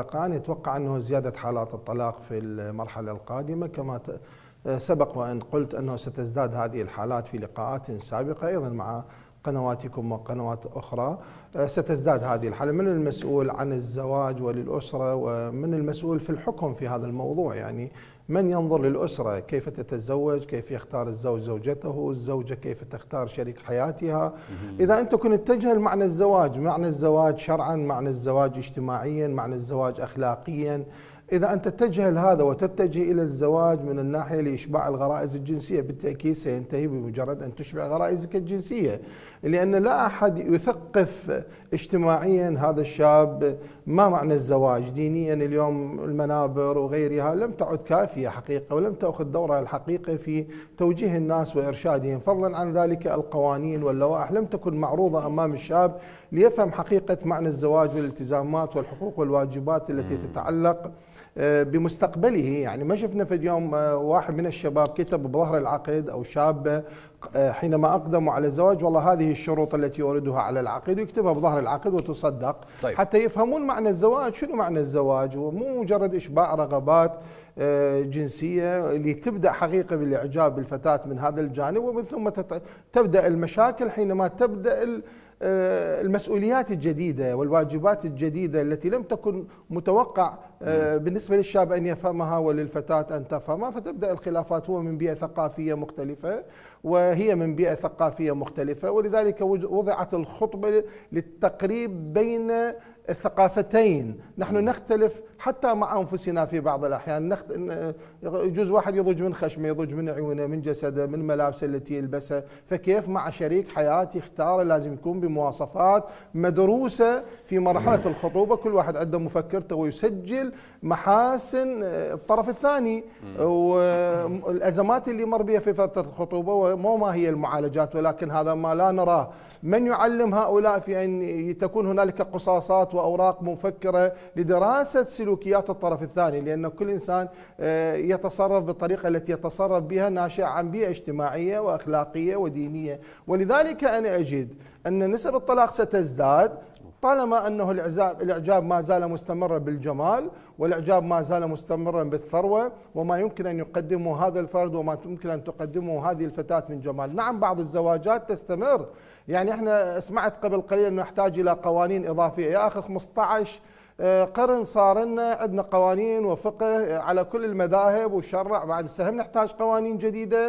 أنا أتوقع أنه زيادة حالات الطلاق في المرحلة القادمة كما سبق وأن قلت أنه ستزداد هذه الحالات في لقاءات سابقة أيضا مع قنواتكم وقنوات أخرى. ستزداد هذه الحالة. من المسؤول عن الزواج وللأسرة ومن المسؤول في الحكم في هذا الموضوع؟ يعني من ينظر للأسرة؟ كيف تتزوج؟ كيف يختار الزوج زوجته؟ الزوجة كيف تختار شريك حياتها؟ إذا أنت كنت تجهل معنى الزواج معنى الزواج شرعا معنى الزواج اجتماعيا معنى الزواج أخلاقيا إذا أنت تجهل هذا وتتجه إلى الزواج من الناحية لإشباع الغرائز الجنسية بالتأكيد سينتهي بمجرد أن تشبع غرائزك الجنسية. لأن لا أحد يثقف اجتماعيا هذا الشاب ما معنى الزواج. دينيا اليوم المنابر وغيرها لم تعد كافية حقيقة ولم تأخذ دورها الحقيقي في توجيه الناس وإرشادهم. فضلا عن ذلك القوانين واللوائح. لم تكن معروضة أمام الشاب ليفهم حقيقة معنى الزواج والالتزامات والحقوق والواجبات التي تتعلق بمستقبله. يعني ما شفنا في اليوم آه، واحد من الشباب كتب بظهر العقد أو شابه آه، حينما أقدموا على الزواج والله هذه الشروط التي اوردها على العقد ويكتبها بظهر العقد وتصدق. طيب. حتى يفهمون معنى الزواج. شنو معنى الزواج؟ ومو مجرد إشباع رغبات جنسية اللي تبدا حقيقة بالإعجاب بالفتاة من هذا الجانب ومن ثم تبدأ المشاكل حينما تبدأ آه، المسؤوليات الجديدة والواجبات الجديدة التي لم تكن متوقع آه، بالنسبة للشاب أن يفهمها وللفتاة أن تفهمها فتبدأ الخلافات هو من بيئة ثقافية مختلفة وهي من بيئة ثقافية مختلفة ولذلك وضعت الخطبة للتقريب بين الثقافتين. نحن نختلف حتى مع أنفسنا في بعض الأحيان. نخت... يجوز واحد يضج من خشمة يضج من عيونة من جسده من ملابسه التي يلبسها. فكيف مع شريك حياة يختار لازم يكون بمواصفات مدروسة في مرحلة الخطوبة؟ كل واحد عنده مفكرته ويسجل محاسن الطرف الثاني. والأزمات اللي مر بها في فترة الخطوبة ومو ما هي المعالجات ولكن هذا ما لا نراه. من يعلم هؤلاء في أن تكون هنالك قصاصات وأوراق مفكرة لدراسة سلوكيات الطرف الثاني لأن كل إنسان آه، يتصرف بالطريقة التي يتصرف بها ناشئة عن بيئة اجتماعية وأخلاقية ودينية. ولذلك أنا أجد أن نسب الطلاق ستزداد طالما أنه الاعجاب الإعجاب ما زال مستمرا بالجمال والإعجاب ما زال مستمرا بالثروة وما يمكن أن يقدمه هذا الفرد وما يمكن أن تقدمه هذه الفتاة من جمال، نعم بعض الزواجات تستمر، يعني إحنا سمعت قبل قليل أنه نحتاج إلى قوانين إضافية، يا أخي 15 آه، قرن صار لنا عندنا قوانين وفقه على كل المذاهب والشرع بعد السهم نحتاج قوانين جديدة.